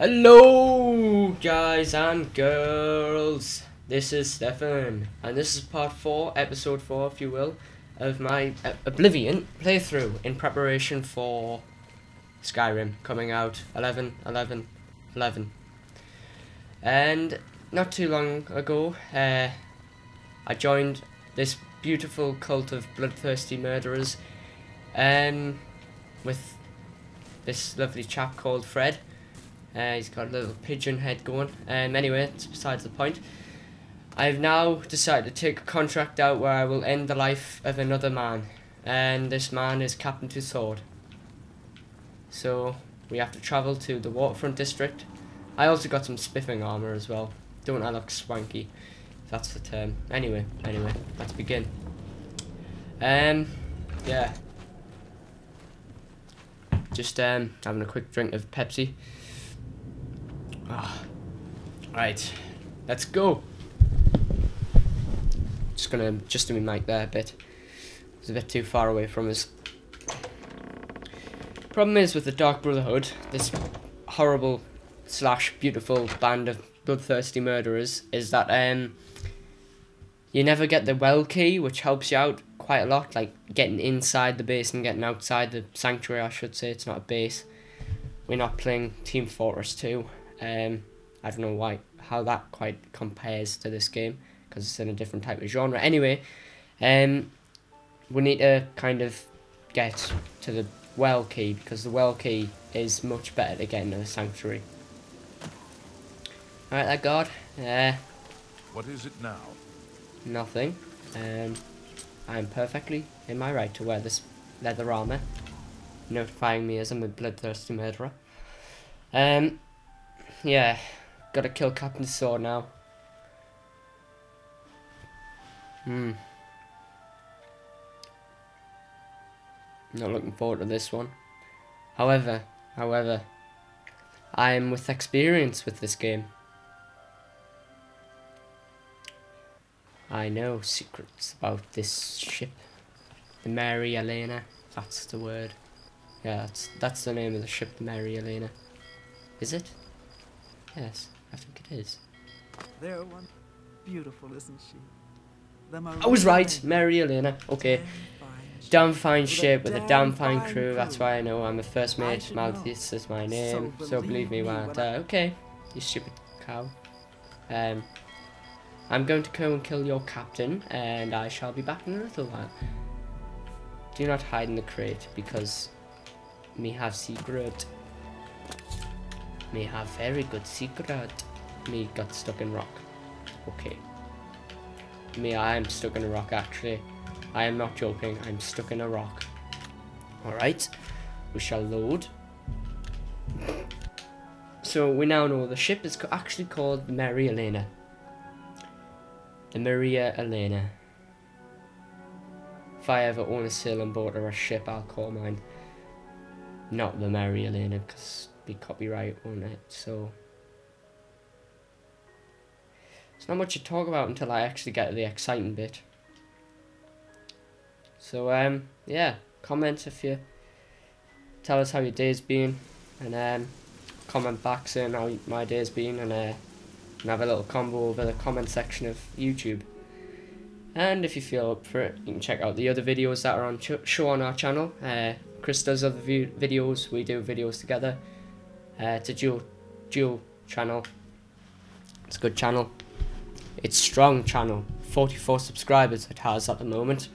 Hello, guys and girls. This is Stefan, and this is part 4, episode 4, if you will, of my uh, Oblivion playthrough in preparation for Skyrim coming out 11 11 11. And not too long ago, uh, I joined this beautiful cult of bloodthirsty murderers um, with this lovely chap called Fred. Uh, he's got a little pigeon head going. Um, anyway, it's besides the point. I've now decided to take a contract out where I will end the life of another man. And this man is Captain Tussaud. So, we have to travel to the waterfront district. I also got some spiffing armor as well. Don't I look swanky? That's the term. Anyway, anyway, let's begin. Um, yeah. Just um, having a quick drink of Pepsi. Oh. Right, let's go. Just gonna adjust my mic there a bit. It's a bit too far away from us. Problem is with the Dark Brotherhood, this horrible slash beautiful band of bloodthirsty murderers, is that um you never get the well key, which helps you out quite a lot, like getting inside the base and getting outside the sanctuary, I should say. It's not a base. We're not playing Team Fortress 2. Um, I don't know why how that quite compares to this game because it's in a different type of genre. Anyway, um, we need to kind of get to the well key because the well key is much better to get into the sanctuary. Alright, that guard. Uh, What is it now? nothing. Um, I am perfectly in my right to wear this leather armor, notifying me as I'm a bloodthirsty murderer. Um, yeah, gotta kill Captain Sword now. Hmm. Not looking forward to this one. However, however, I am with experience with this game. I know secrets about this ship. The Mary Elena. That's the word. Yeah, that's that's the name of the ship, Mary Elena. Is it? Yes, I think it is. They're one beautiful, isn't she? The I was right, Mary Elena. Okay. damn fine ship. With a ship with a damn fine crew. That's why I know I'm a first mate. Malthus is my name. So, believe me when I die. Okay, you stupid cow. Um, I'm going to go and kill your captain, and I shall be back in a little while. Do not hide in the crate because me have secret. Me have very good secret. Me got stuck in rock. Okay. Me, I am stuck in a rock actually. I am not joking, I'm stuck in a rock. Alright, we shall load. So we now know the ship is actually called the Mary Elena. The Maria Elena. If I ever own a sailing boat or a ship, I'll call mine not the Mary Elena because be copyright on it. So it's not much to talk about until I actually get to the exciting bit. So um yeah, comment if you tell us how your day's been and um comment back saying how my day's been and uh and have a little combo over the comment section of YouTube. And if you feel up for it, you can check out the other videos that are on show on our channel. Uh, Chris does other videos. We do videos together. Uh, it's a dual dual channel. It's a good channel. It's strong channel. 44 subscribers it has at the moment.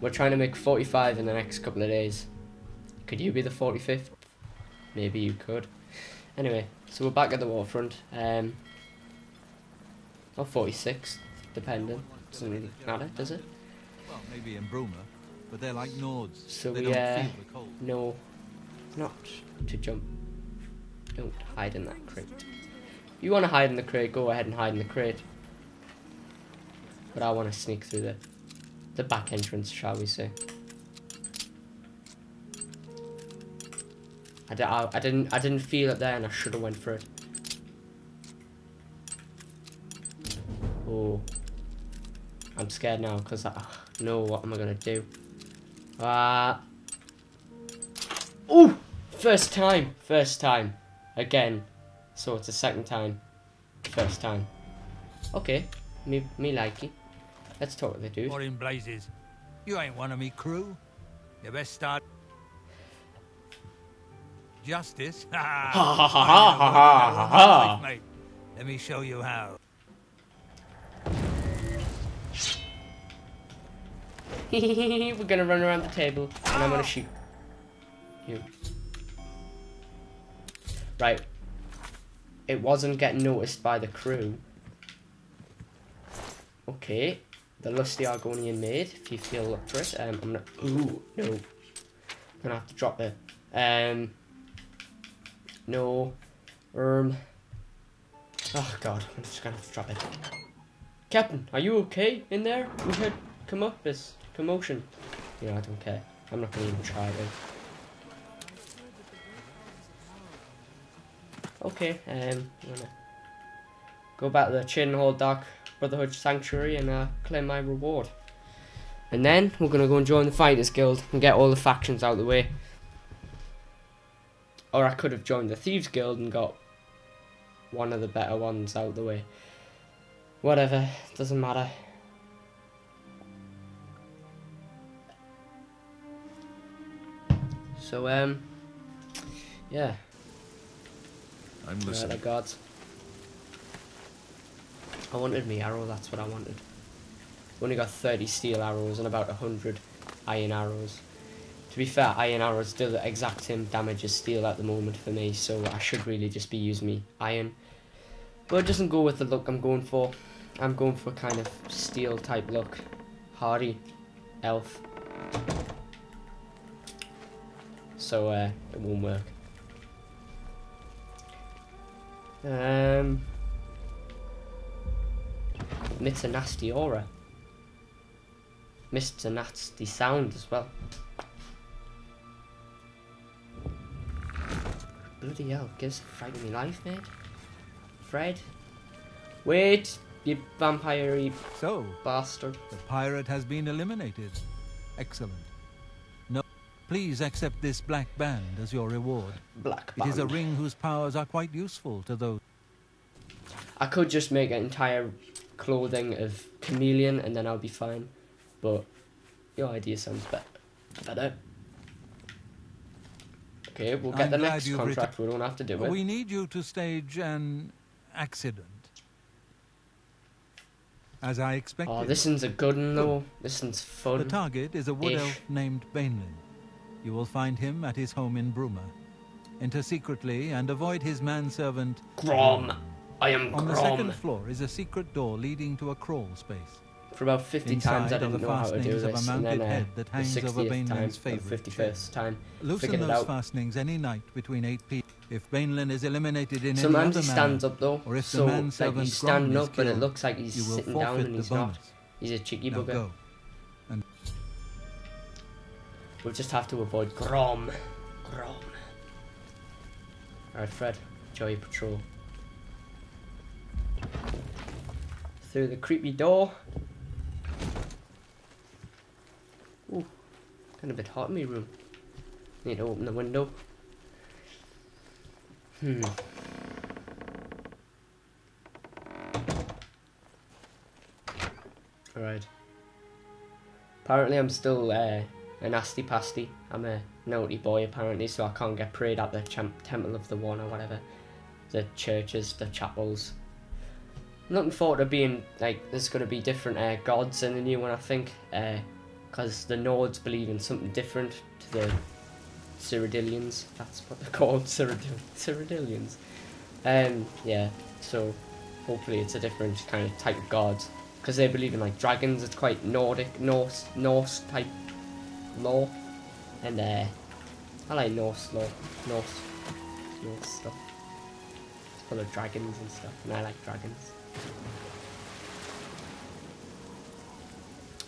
We're trying to make 45 in the next couple of days. Could you be the 45th? Maybe you could. Anyway, so we're back at the waterfront. Um, or 46, depending. Doesn't really matter, does it? Well, maybe in Bruma, but they're like Nords. So they we, don't uh, feel the cold. No, not to jump. Don't hide in that crate. If you want to hide in the crate, go ahead and hide in the crate. But I want to sneak through the the back entrance, shall we say? I, I, I didn't I didn't feel it there, and I should have went for it. Oh, I'm scared now because I know what am I gonna do. Ah. Ooh! First time. First time. Again. So it's a second time. First time. Okay. Me, me likey. Let's talk to the dude. What in blazes? You ain't one of me crew. You best start. Justice? Ha Ha, ha, ha, ha, ha, ha, ha. Let me show you how. We're gonna run around the table and I'm gonna ah. shoot you. Right. It wasn't getting noticed by the crew. Okay. The lusty Argonian maid, if you feel up for it. Um, I'm gonna. Ooh, no. I'm gonna have to drop it. Um. No. Um. Oh god, I'm just gonna have to drop it. Captain, are you okay in there? We had come up this commotion. Yeah, I don't care. I'm not gonna even try it. Okay, um, I'm gonna go back to the Cheydinhal Dark Brotherhood Sanctuary and uh, claim my reward. And then we're gonna go and join the Fighters Guild and get all the factions out of the way. Or I could have joined the Thieves Guild and got one of the better ones out of the way. Whatever, doesn't matter. So, um, yeah, I'm are the gods? I wanted me arrow, that's what I wanted. i Only got 30 steel arrows and about 100 iron arrows. To be fair, iron arrows do the exact same damage as steel at the moment for me, so I should really just be using me iron. But it doesn't go with the look I'm going for. I'm going for a kind of steel type look. Hardy, elf. So uh, it won't work. Um, emits a nasty aura. Missed a nasty sound as well. Bloody hell, gives a fright frighten me life, mate. Fred. Wait, you vampire So, bastard. the pirate has been eliminated. Excellent. Please accept this black band as your reward. Black band. It is a ring whose powers are quite useful to those. I could just make an entire clothing of chameleon and then I'll be fine. But your idea sounds better. Better. Okay, we'll get I'm the next contract. We don't have to do it. We need you to stage an accident. As I oh, expected. Oh, this one's a good one though. This one's fun. The target is a wood elf named Baenlin. You will find him at his home in Bruma. Enter secretly and avoid his manservant. Grom. I am On the second floor is a secret door leading to a crawl space. For about 50 Inside times I didn't the know how to do fastenings of a this. And then mounted uh, head that the hangs over 60th time, or favourite 51st time, Loosen those fastenings any night between 8 p. If Baenlin is eliminated in Sometimes any he other stands manner, up though, or if the so like he's standing up, but it killed, looks like he's sitting down and the he's bonus. not. He's a cheeky Now bugger. go. We'll just have to avoid Grom. Grom. Alright, Fred. Your patrol. Through the creepy door. Ooh, kind of a bit hot in my room. Need to open the window. Hmm. Alright. Apparently I'm still uh, a nasty pasty. I'm a naughty boy apparently, so I can't get prayed at the Temple of the One or whatever. The churches, the chapels. I'm looking forward to being like there's going to be different uh, gods in the new one, I think, because the Nords believe in something different to the Cyrodiilians. That's what they're called, Cyrodiil- Cyrodiilians. Um, yeah. So hopefully it's a different kind of type of god because they believe in like dragons. It's quite Nordic, Norse, Norse type law, and uh, I like Norse law, Norse, Norse stuff. It's full of dragons and stuff, and I like dragons.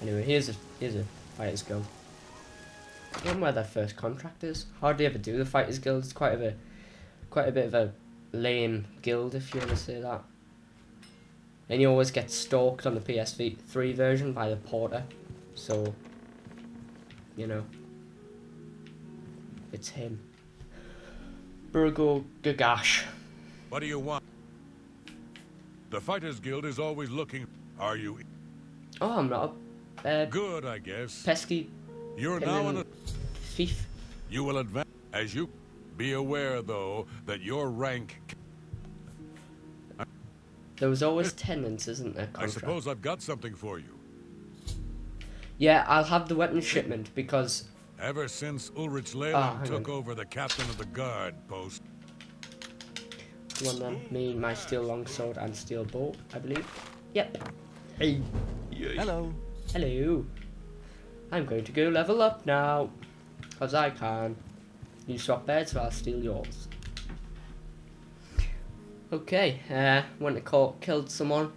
Anyway, here's a here's a fighters guild. I don't know where their first contract is. Hardly ever do the fighters guild. It's quite a quite a bit of a lame guild if you want to say that. And you always get stalked on the PS3 version by the porter. So, you know, it's him. Burz gro-Khash. What do you want? The Fighters Guild is always looking. Are you Oh, I'm not uh, good, I guess? pesky You're now on a. thief. You will advance as you. Be aware, though, that your rank. There was always tenants, isn't there? I suppose I've got something for you. Yeah, I'll have the weapon shipment because Ever since Ulrich Ah, Leland hang took on. over the captain of the guard post, come on then, me, my steel longsword and steel bow, I believe. Yep. Hey. Hello. Hello. I'm going to go level up now. Because I can. You swap beds, so I'll steal yours. Okay, uh, went to call, killed someone.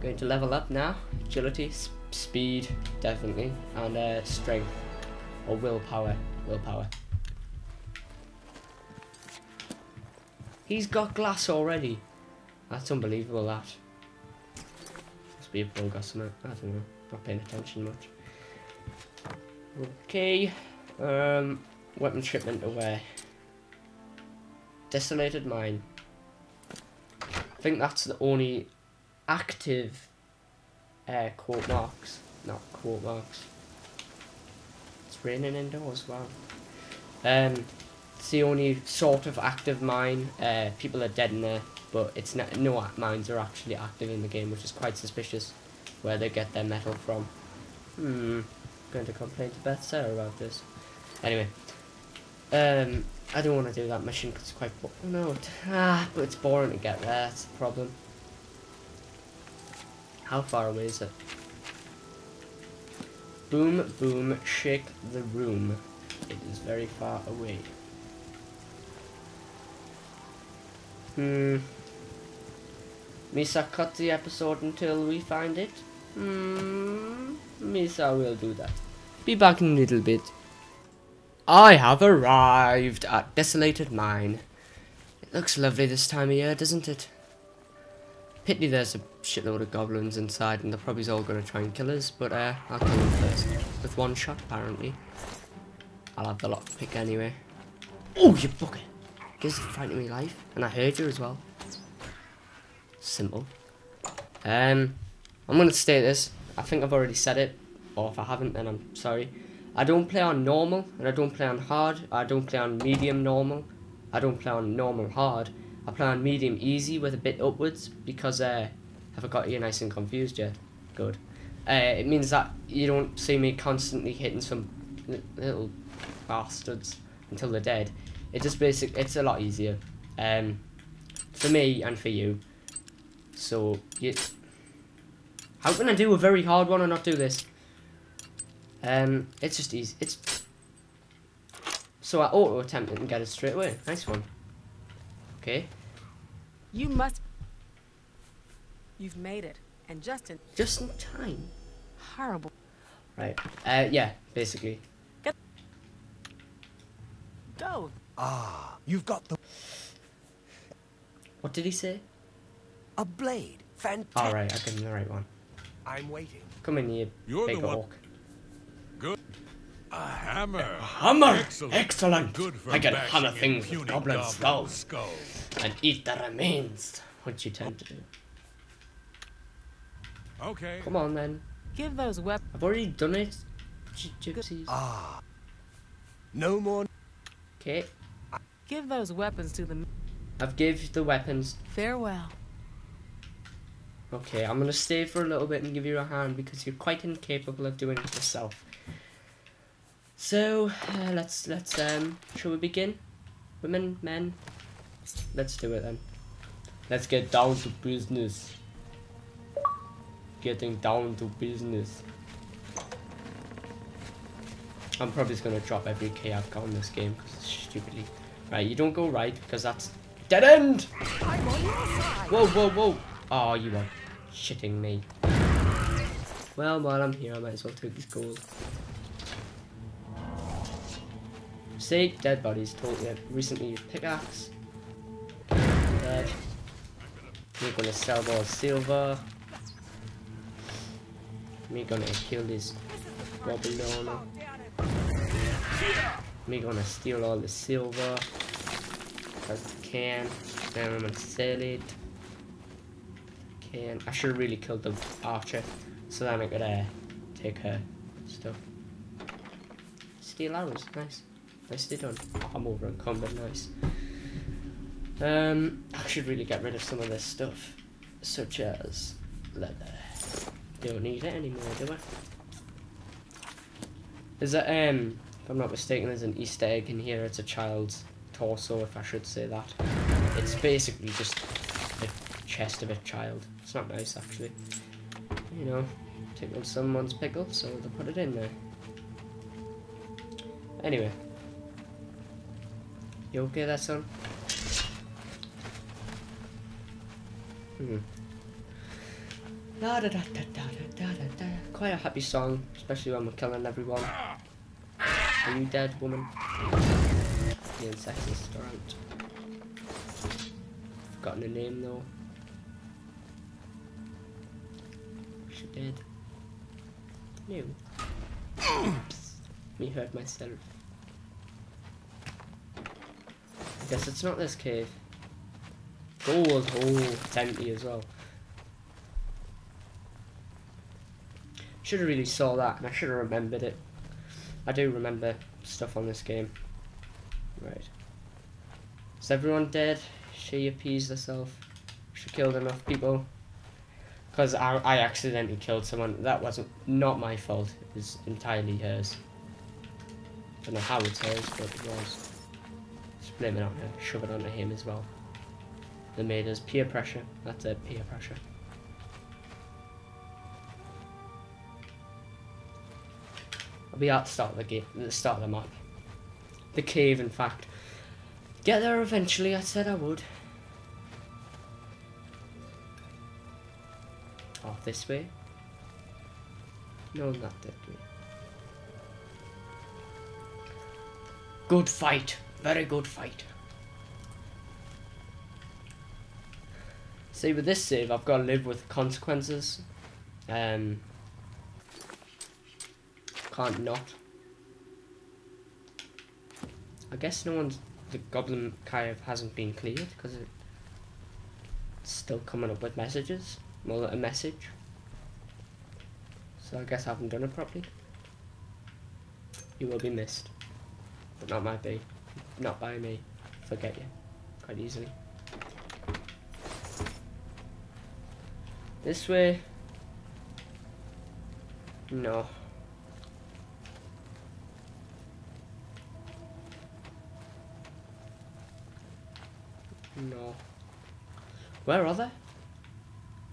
Going to level up now. Agility, s- speed, definitely. And uh, strength. Or willpower. Willpower. He's got glass already. That's unbelievable, that. Must be a bug or something. I don't know. Not paying attention much. Okay. Um, weapon shipment away. Desolated mine. I think that's the only active uh, quote marks. Not quote marks. It's raining indoors, wow. Um, it's the only sort of active mine. Uh, people are dead in there, but it's not, no mines are actually active in the game, which is quite suspicious. Where they get their metal from. Hmm. Going to complain to Bethesda about this. Anyway, um, I don't want to do that mission because it's quite bo- no, ah, but it's boring to get there. That's the problem. How far away is it? Boom, boom, shake the room. It is very far away. Hmm. Misa cut the episode until we find it. Hmm. Misa will do that. Be back in a little bit. I have arrived at Desolated Mine. It looks lovely this time of year, doesn't it? Pity there's a shitload of goblins inside and they're probably all going to try and kill us, but uh, I'll kill them first. With one shot, apparently. I'll have the lockpick anyway. Oh, you bucket! Gives the frighten me life. And I heard you as well. Simple. Um, I'm going to state this. I think I've already said it. Or if I haven't, then I'm sorry. I don't play on normal, and I don't play on hard. I don't play on medium normal. I don't play on normal hard. I play on medium easy with a bit upwards because uh, have I got you nice and confused yet? Good. Uh, it means that you don't see me constantly hitting some little bastards until they're dead. It just basic. It's a lot easier, um, for me and for you. So you. How can I do a very hard one and not do this? Um, it's just easy. It's so I auto attempt it and get it straight away. Nice one. Okay, You must. You've made it. And just in just in time. horrible. Right. Uh, yeah, basically. Go. Ah, you've got the What did he say? a blade. Fantastic. All right, I give him the right one. I'm waiting. Come in, here, You're the big one- orc. good. A hammer. A hammer! Excellent. Excellent! Good for I can bashing hammer things with puny goblin goblin skulls. skulls. and eat the remains. What you tend to do. Okay. Come on then. Give those weapons. I've already done it. Gy- gypsies. Ah. No more. Okay. Give those weapons to the. I've give the weapons. Farewell. Okay, I'm gonna stay for a little bit and give you a hand because you're quite incapable of doing it yourself. So uh, let's let's um shall we begin? Women, men, let's do it then. Let's get down to business. Getting down to business. I'm probably just gonna drop every K I've got in this game because it's stupidly. Right, you don't go right because that's dead end. Whoa, whoa, whoa! Oh, you are shitting me. Well, while I'm here, I might as well take this gold. See, dead bodies. Totally. Recently used pickaxe. Dead. We're gonna sell more silver. Me gonna kill this goblin. Me gonna steal all the silver. Because I can. Then I'm gonna sell it. And I should really kill the archer, so then I could uh, take her stuff. Steel arrows, nice. Nicely done. I'm over encumbered, nice. Um, I should really get rid of some of this stuff, such as leather. Don't need it anymore, do I? Is that um? If I'm not mistaken, there's an Easter egg in here. It's a child's torso, if I should say that. It's basically just the chest of a child. It's not nice, actually. You know, tickled someone's pickle, so they put it in there. Anyway. You okay there, son? Hmm. Da, da, da, da, da, da, da, da. Quite a happy song, especially when we're killing everyone. Are you dead, woman? The Being sexist, alright. Forgotten her name though. She dead. No. Oops. Me hurt myself. I guess it's not this cave. Gold, oh, it's empty as well. Should have really saw that and I should have remembered it. I do remember stuff on this game. Right. Is everyone dead? She appeased herself. She killed enough people. Because I, I accidentally killed someone. That wasn't not my fault. It was entirely hers. Don't know how it's hers, but it was. Just blame it on her. Shove it onto him as well. They made us peer pressure. That's it, peer pressure. I'll be at the start of the game, the start of the map. The cave, in fact. Get there eventually, I said I would. Oh, this way? No, not that way. Good fight. Very good fight. See, with this save, I've got to live with consequences. Um, can't not. I guess no one's the Goblin Cave hasn't been cleared because it's still coming up with messages. More than a message. So I guess I haven't done it properly. You will be missed. But not by me. Not by me. Forget you. Quite easily. This way. No. No. Where are they?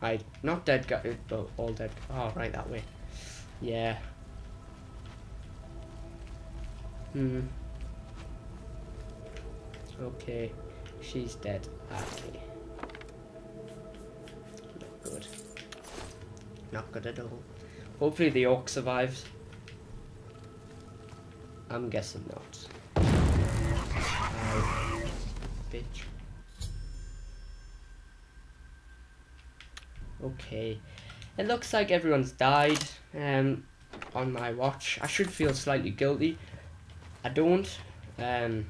Right, not dead guys, but all dead. Oh, right, that way. Yeah. Hmm. Okay. She's dead. Okay. Not good. Not good at all. Hopefully the orc survives. I'm guessing not. Ow. Bitch. Okay. It looks like everyone's died um, on my watch. I should feel slightly guilty. I don't. Um,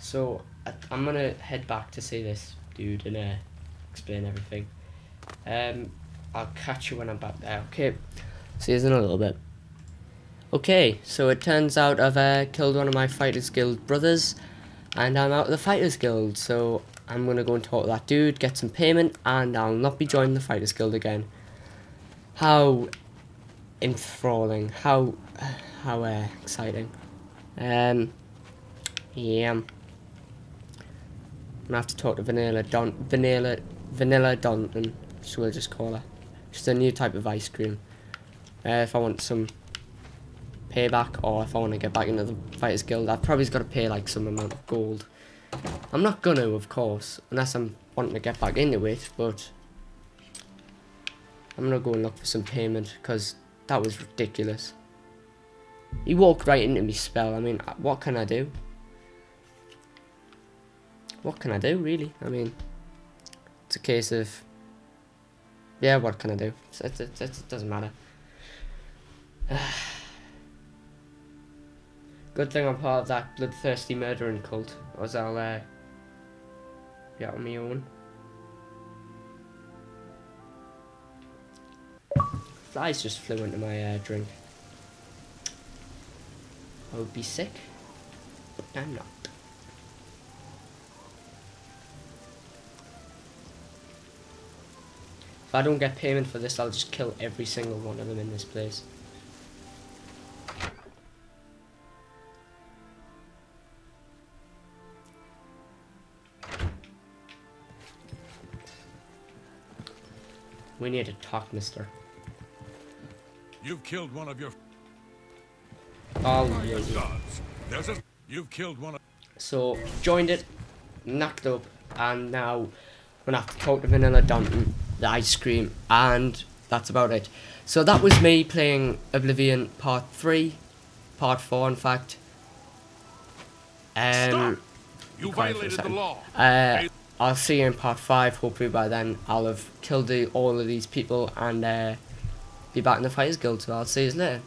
so I, I'm gonna head back to see this dude and uh, explain everything. Um, I'll catch you when I'm back there. Okay. See you in a little bit. Okay, so it turns out I've uh, killed one of my Fighters Guild brothers, and I'm out of the Fighters Guild. So I'm going to go and talk to that dude, get some payment, and I'll not be joining the Fighters Guild again. How enthralling, how, how uh, exciting. Um, yeah. I'm gonna have to talk to Vanilla Don, Vanilla, Vanilla Donton, so we'll just call her. She's a new type of ice cream. Uh, if I want some payback, or if I want to get back into the Fighters Guild, I've probably got to pay like some amount of gold. I'm not gonna, of course, unless I'm wanting to get back into it, but I'm gonna go and look for some payment, because that was ridiculous. He walked right into me spell, I mean, what can I do? What can I do, really? I mean, it's a case of, yeah, what can I do? It, it, it, it doesn't matter. Good thing I'm part of that bloodthirsty murdering cult, or else I'll uh, Be on my own. Flies just flew into my uh, drink. I would be sick, but I'm not. If I don't get payment for this, I'll just kill every single one of them in this place. We need to talk, mister. You've killed one of your Oh, gods. There's a. You've killed one of. So, joined it, knocked up, and now I'm gonna have to talk to Vanilla Danton, the ice cream, and that's about it. So that was me playing Oblivion Part 3, Part 4 in fact. Um, Stop! You be quiet for a violated the law. Uh, I'll see you in part five. Hopefully by then I'll have killed all of these people and uh, be back in the Fighters Guild. So I'll see you later.